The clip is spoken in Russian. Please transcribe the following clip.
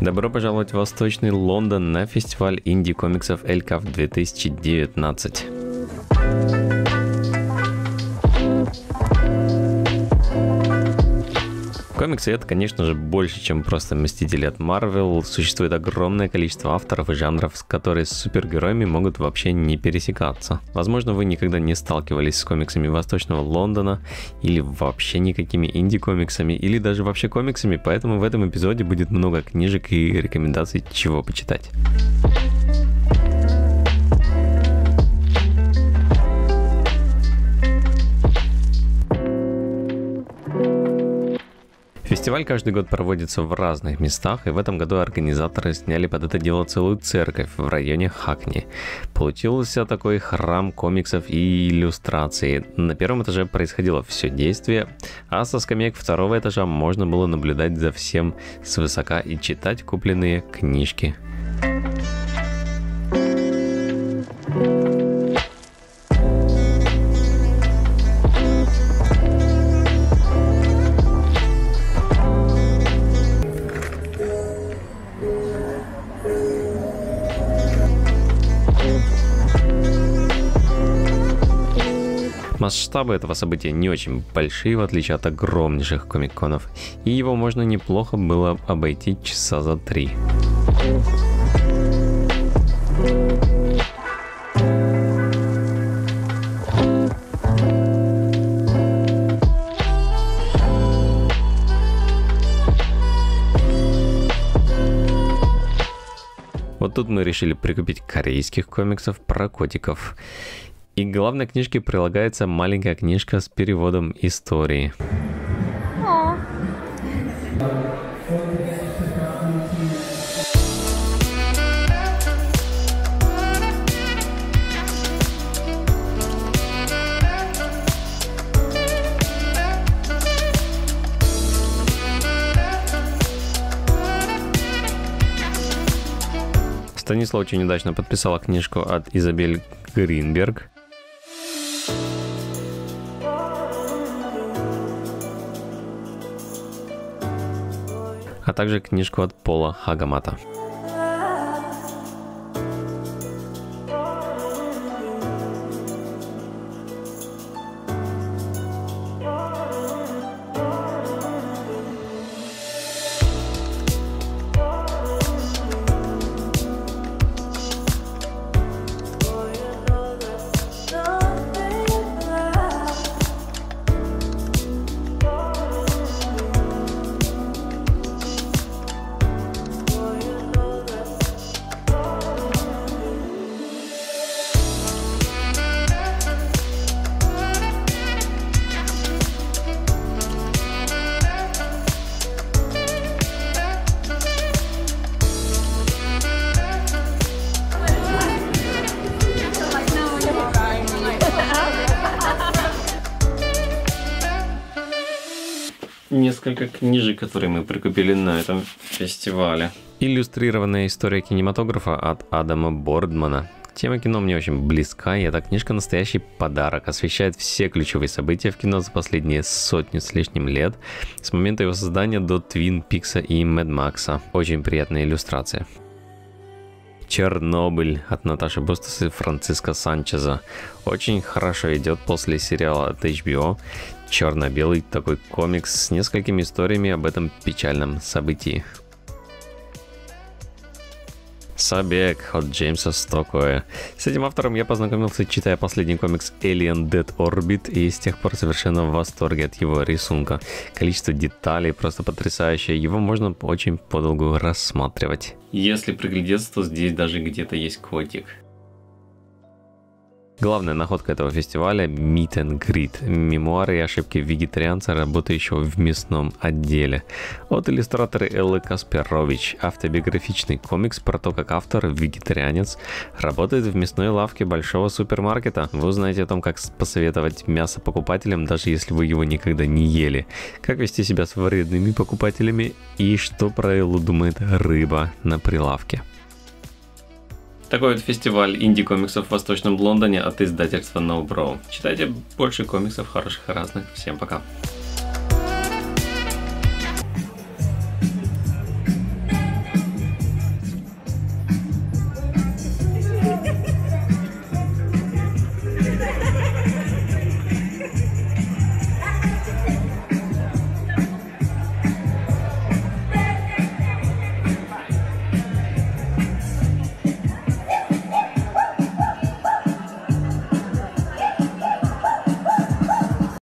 Добро пожаловать в Восточный Лондон на фестиваль инди-комиксов Элькав 2019. Комиксы это, конечно же, больше, чем просто Мстители от Marvel. Существует огромное количество авторов и жанров, которые с супергероями могут вообще не пересекаться. Возможно, вы никогда не сталкивались с комиксами Восточного Лондона, или вообще никакими инди-комиксами, или даже вообще комиксами, поэтому в этом эпизоде будет много книжек и рекомендаций, чего почитать. Фестиваль каждый год проводится в разных местах, и в этом году организаторы сняли под это дело целую церковь в районе Хакни. Получился такой храм комиксов и иллюстраций. На первом этаже происходило все действие, а со скамеек второго этажа можно было наблюдать за всем свысока и читать купленные книжки. Масштабы этого события не очень большие, в отличие от огромнейших комик-конов, и его можно неплохо было обойти часа за три. Вот тут мы решили прикупить корейских комиксов про котиков. И к главной книжке прилагается маленькая книжка с переводом истории. Станислав очень удачно подписала книжку от Изабель Гринберг. А также книжку от Пола Хагамата. Несколько книжек, которые мы прикупили на этом фестивале. Иллюстрированная история кинематографа от Адама Бордмана. Тема кино мне очень близка, и эта книжка настоящий подарок, освещает все ключевые события в кино за последние сотню с лишним лет, с момента его создания до Твин Пикса и Мэд Макса. Очень приятная иллюстрация. Чернобыль от Наташи Бустас и Франциска Санчеза. Очень хорошо идет после сериала от HBO черно-белый такой комикс с несколькими историями об этом печальном событии. Сабек от Джеймса Стокоя. С этим автором я познакомился, читая последний комикс Alien Dead Orbit, и с тех пор совершенно в восторге от его рисунка. Количество деталей просто потрясающее, его можно очень подолгу рассматривать. Если приглядеться, то здесь даже где-то есть котик. Главная находка этого фестиваля – Meet and Greet – мемуары и ошибки вегетарианца, работающего в мясном отделе. От иллюстратора Эллы Касперович – автобиографичный комикс про то, как автор, вегетарианец, работает в мясной лавке большого супермаркета. Вы узнаете о том, как посоветовать мясо покупателям, даже если вы его никогда не ели, как вести себя с вредными покупателями и что про Эллу думает рыба на прилавке. Такой вот фестиваль инди-комиксов в Восточном Лондоне от издательства No Bro. Читайте больше комиксов хороших и разных. Всем пока.